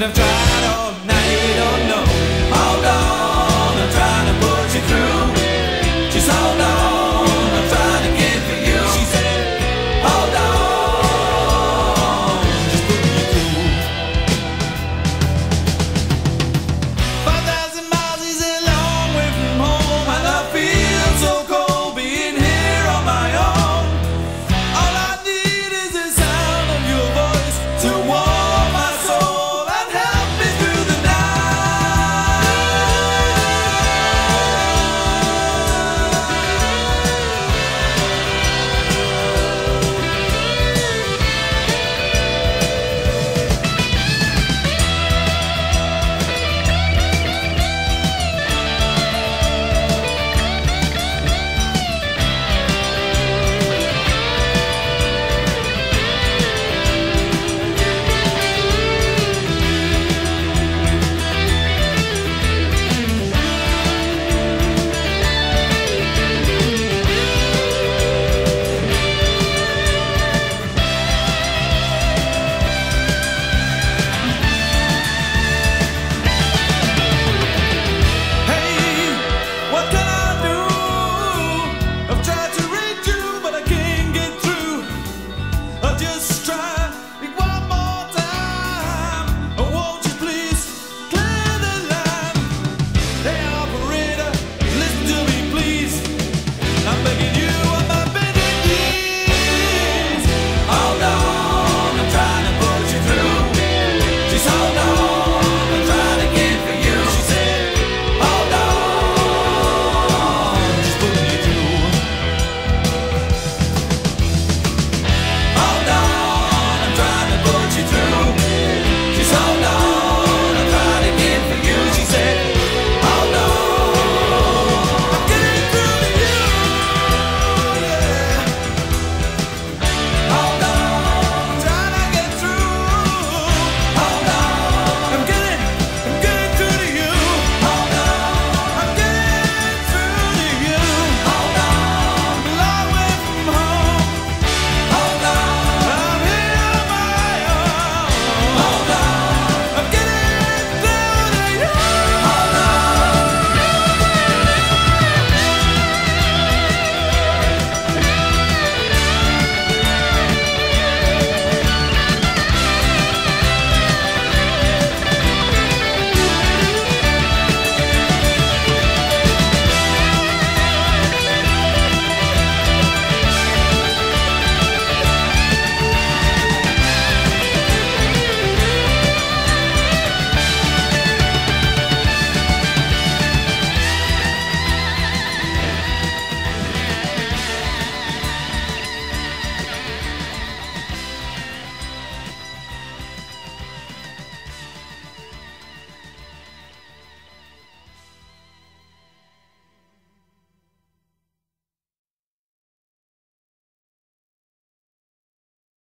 But I've tried